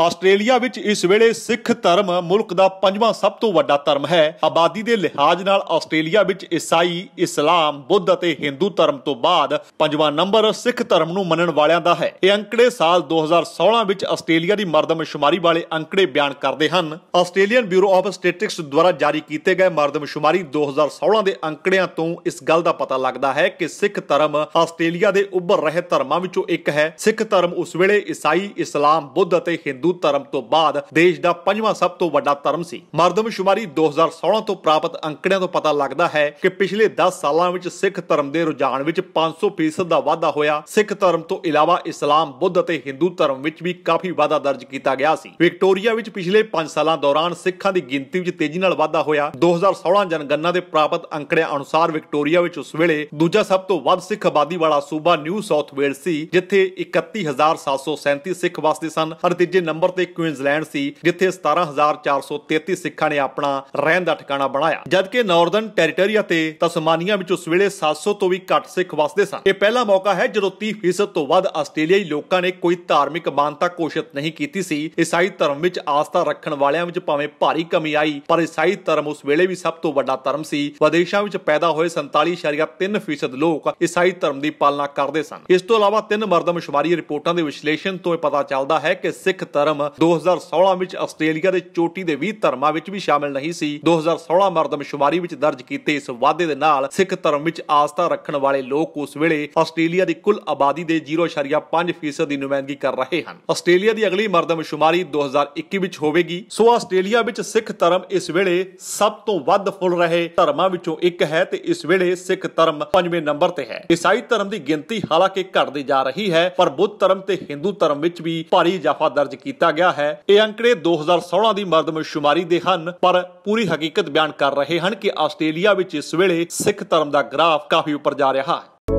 Australia ਵਿੱਚ ਇਸ ਵੇਲੇ ਸਿੱਖ ਧਰਮ ਮੁਲਕ ਦਾ ਪੰਜਵਾਂ ਸਭ ਤੋਂ ਵੱਡਾ ਧਰਮ ਹੈ। ਆਬਾਦੀ ਦੇ ਲਿਹਾਜ਼ ਨਾਲ ਆਸਟ੍ਰੇਲੀਆ ਵਿੱਚ ਈਸਾਈ, ਇਸਲਾਮ, ਬੁੱਧ ਅਤੇ ਹਿੰਦੂ ਧਰਮ ਤੋਂ ਬਾਅਦ ਪੰਜਵਾਂ ਨੰਬਰ ਸਿੱਖ ਧਰਮ ਨੂੰ ਮੰਨਣ ਵਾਲਿਆਂ ਦਾ ਹੈ। ਇਹ ਅੰਕੜੇ ਸਾਲ 2016 ਵਿੱਚ ਆਸਟ੍ਰੇਲੀਆ ਦੀ ਮਰਦਮਸ਼ੁਮਾਰੀ ਵਾਲੇ ਅੰਕੜੇ ਬਿਆਨ ਕਰਦੇ ਹਨ। ਆਸਟ੍ਰੇਲੀਅਨ ਬਿਊਰੋ ਆਫ ਸਟੈਟਿਸਟਿਕਸ ਦੁਆਰਾ ਜਾਰੀ ਕੀਤੇ ਗਏ ਮਰਦਮਸ਼ੁਮਾਰੀ 2016 ਦੇ ਅੰਕੜਿਆਂ ਤੋਂ ਇਸ ਗੱਲ ਦਾ ਪਤਾ ਲੱਗਦਾ ਹੈ ਕਿ ਸਿੱਖ ਧਰਮ ਆਸਟ੍ਰੇਲੀਆ ਦੇ ਉੱਭਰ ਰਹੇ ਧਰਮਾਂ ਵਿੱਚੋਂ ਇੱਕ ਹੈ। ਸਿੱਖ ਧਰਮ ਉਸ ਵੇਲੇ ਈਸਾਈ, ਇਸਲਾਮ, ਬੁੱਧ ਅਤੇ ਹਿੰਦੂ ਧਰਮ ਤੋਂ ਬਾਅਦ ਦੇਸ਼ ਦਾ ਪੰਜਵਾਂ ਸਭ ਤੋਂ ਵੱਡਾ ਧਰਮ ਸੀ। ਮਰਦਮਸ਼ੁਮਾਰੀ 2016 ਤੋਂ ਪ੍ਰਾਪਤ ਅੰਕੜਿਆਂ ਤੋਂ ਪਤਾ ਲੱਗਦਾ ਹੈ ਕਿ ਪਿਛਲੇ 10 ਸਾਲਾਂ ਵਿੱਚ ਸਿੱਖ ਧਰਮ ਦੇ ਰੁਝਾਨ ਵਿੱਚ 500% ਦਾ ਵਾਧਾ ਹੋਇਆ। ਸਿੱਖ ਧਰਮ ਤੋਂ ਇਲਾਵਾ ਇਸਲਾਮ, ਬੁੱਧ ਅਤੇ ਹਿੰਦੂ ਧਰਮ ਵਿੱਚ ਵੀ ਕਾਫੀ ਵਾਧਾ ਦਰਜ ਕੀਤਾ ਗਿਆ ਸੀ। ਵਿਕਟੋਰੀਆ ਵਿੱਚ ਪਿਛਲੇ 5 ਸਾਲਾਂ ਦੌਰਾਨ ਸਿੱਖਾਂ ਦੀ ਗਿਣਤੀ ਵਿੱਚ ਤੇਜ਼ੀ ਨਾਲ ਵਾਧਾ ਹੋਇਆ। 2016 ਜਨਗਣਨਾ ਦੇ ਪ੍ਰਾਪਤ ਅੰਕੜਿਆਂ ਅਨੁਸਾਰ ਵਿਕਟੋਰੀਆ ਵਿੱਚ ਉਸ ਵੇਲੇ ਦੂਜਾ ਸਭ ਤੋਂ ਵੱਧ ਸਿੱਖ ਆਬਾਦੀ ਵਾਲਾ ਸੂਬਾ ਨਿਊ ਸਾਊਥ ਵੇਲਸ ਸੀ, ਜਿੱਥੇ 31737 ਸਿੱਖ ਵਸਦੇ ਸਨ ਅਤੇ ਤੀਜੇ ਨੰਬਰ ਤੇ ਕੁਇਨਜ਼ਲੈਂਡ ਸੀ, ਜਿੱਥੇ 17433 ਸਿੱਖਾਂ ਨੇ ਆਪਣਾ ਰਹਿਣ ਦਾ ਠਿਕਾਣਾ ਬਣਾਇਆ। ਜਦਕਿ ਨਾਰਦਰਨ ਟੈਰੀਟਰੀ ਅਤੇ ਤਸਮਾਨੀਆ ਵਿੱਚ ਉਸ ਵੇਲੇ 700 ਤੋਂ ਵੀ ਘੱਟ ਸਿੱਖ ਵਸਦੇ ਸਨ। ਇਹ ਪਹਿਲਾ ਮੌਕਾ ਹੈ ਜਦੋਂ 30% ਤੋਂ ਵੱਧ ਆਸਟ੍ਰੇਲੀਆਈ ਲੋਕਾਂ ਨੇ ਕੋਈ ਧਾਰਮਿਕ ਮਾਨਤਾ ਘੋਸ਼ਿਤ ਨਹੀਂ ਕੀਤੀ ਸੀ। ਈਸਾਈ ਧਰਮ ਵਿੱਚ ਆਸਥਾ ਰੱਖਣ ਵਾਲਿਆਂ ਵਿੱਚ ਭਾਵੇਂ ਭਾਰੀ ਕਮੀ ਆਈ, ਪਰ ਈਸਾਈ ਧਰਮ ਉਸ ਵੇਲੇ ਵੀ ਸਭ ਤੋਂ ਵੱਡਾ ਧਰਮ ਸੀ। ਵਿਦੇਸ਼ਾਂ ਵਿੱਚ ਪੈਦਾ ਹੋਏ 47.3% ਲੋਕ ਈਸਾਈ ਧਰਮ ਦੀ ਪਾਲਣਾ ਕਰਦੇ ਸਨ। ਇਸ ਤੋਂ ਇਲਾਵਾ ਤਿੰਨ ਮਰਦਮਸ਼ੁਮਾਰੀ ਰਿਪੋਰਟਾਂ ਦੇ ਵਿਸ਼ਲੇਸ਼ਣ ਤੋਂ ਇਹ ਪਤਾ ਚੱਲਦਾ ਹੈ ਕਿ ਸਿੱਖ ਧਰਮ 2016 ਵਿੱਚ ਆਸਟ੍ਰੇਲੀਆ ਦੇ ਚੋਟੀ ਦੇ 20 ਧਰਮਾਂ ਵਿੱਚ ਵੀ ਸ਼ਾਮਿਲ ਨਹੀਂ ਸੀ। 2016 ਮਰਦਮਸ਼ੁਮਾਰੀ ਵਿੱਚ ਦਰਜ ਕੀਤੇ ਇਸ ਵਾਅਦੇ ਦੇ ਨਾਲ ਸਿੱਖ ਧਰਮ ਵਿੱਚ ਆਸਥਾ ਰੱਖਣ ਵਾਲੇ ਲੋਕ ਉਸ ਵੇਲੇ ਆਸਟ੍ਰੇਲੀਆ ਦੀ ਕੁੱਲ ਆਬਾਦੀ ਦੇ 0.5% ਦੀ ਨੁਮਾਇੰਦਗੀ ਕਰ ਰਹੇ ਹਨ। ਆਸਟ੍ਰੇਲੀਆ ਦੀ ਅਗਲੀ ਮਰਦਮਸ਼ੁਮਾਰੀ 2021 ਵਿੱਚ ਹੋਵੇਗੀ। ਸੋ ਆਸਟ੍ਰੇਲੀਆ ਵਿੱਚ ਸਿੱਖ ਧਰਮ ਇਸ ਵੇਲੇ ਸਭ ਤੋਂ ਵੱਧ ਫੁੱਲ ਰਹੇ ਧਰਮਾਂ ਵਿੱਚੋਂ ਇੱਕ ਹੈ ਤੇ ਇਸ ਵੇਲੇ ਸਿੱਖ ਧਰਮ ਪੰਜਵੇਂ ਨੰਬਰ ਤੇ ਹੈ। ਈਸਾਈ ਧਰਮ ਦੀ ਗਿਣਤੀ ਹਾਲਾਂਕਿ ਘਟਦੀ ਜਾ ਰਹੀ ਹੈ, ਪਰ ਬੁੱਧ ਧਰਮ ਤੇ ਹਿੰਦੂ ਧਰਮ ਵਿੱਚ ਵੀ ਭਾਰੀ ਇਜ਼ਾਫਾ ਦਰਜ ਕੀਤਾ ਗਿਆ ਹੈ। ਇਹ ਅੰਕੜੇ 2016 ਦੀ ਮਰਦਮਸ਼ੁਮਾਰੀ ਦੇ ਹਨ ਪਰ ਪੂਰੀ ਹਕੀਕਤ ਬਿਆਨ ਕਰ ਰਹੇ ਹਨ ਕਿ ਆਸਟ੍ਰੇਲੀਆ ਵਿੱਚ ਇਸ ਵੇਲੇ ਸਿੱਖ ਧਰਮ ਦਾ ਗ੍ਰਾਫ ਕਾਫੀ ਉੱਪਰ ਜਾ ਰਿਹਾ ਹੈ।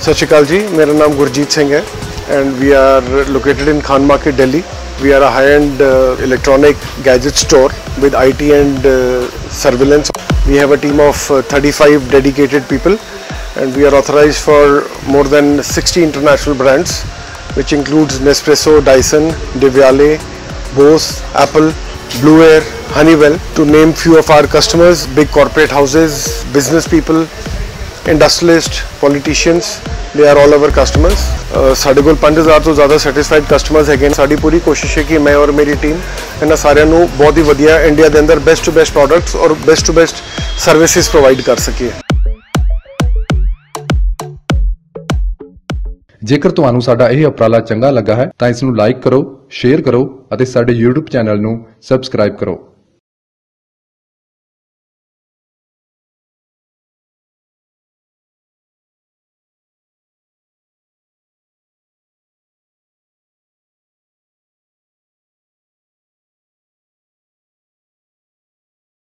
ਸਤਿ ਸ਼੍ਰੀ ਅਕਾਲ ਜੀ ਮੇਰਾ ਨਾਮ ਗੁਰਜੀਤ ਸਿੰਘ ਹੈ and we are located in Khan Market Delhi we are a high-end uh, electronic gadget store with IT and uh, surveillance. We have a team of uh, 35 dedicated people and we are authorized for more than 60 international brands which includes Nespresso, Dyson, Deviale, Bose, Apple, Blue Air, Honeywell to name few of our customers, big corporate houses, business people, industrialists, politicians, they are all our customers. ਅ, ਸਾਡੇ ਕੋਲ 5000 ਤੋਂ ਜ਼ਿਆਦਾ satisfied customers ਹੈਗੇ ਨੇ ਸਾਡੀ ਪੂਰੀ ਕੋਸ਼ਿਸ਼ ਹੈ ਕਿ ਮੈਂ ਔਰ ਮੇਰੀ ਟੀਮ ਇਹਨਾਂ ਸਾਰਿਆਂ ਨੂੰ ਬਹੁਤ ਹੀ ਵਧੀਆ ਇੰਡੀਆ ਦੇ ਅੰਦਰ ਬੈਸਟ ਟੂ ਬੈਸਟ ਪ੍ਰੋਡਕਟਸ ਔਰ best to best services provide ਕਰ ਸਕੀਏ ਜੇਕਰ ਤੁਹਾਨੂੰ ਸਾਡਾ ਇਹ ਉਪਰਾਲਾ ਚੰਗਾ ਲੱਗਾ ਹੈ, ਤਾਂ ਇਸ ਨੂੰ ਲਾਈਕ ਕਰੋ ਸ਼ੇਅਰ ਕਰੋ ਅਤੇ ਸਾਡੇ YouTube ਚੈਨਲ ਨੂੰ ਸਬਸਕ੍ਰਾਈਬ ਕਰੋ।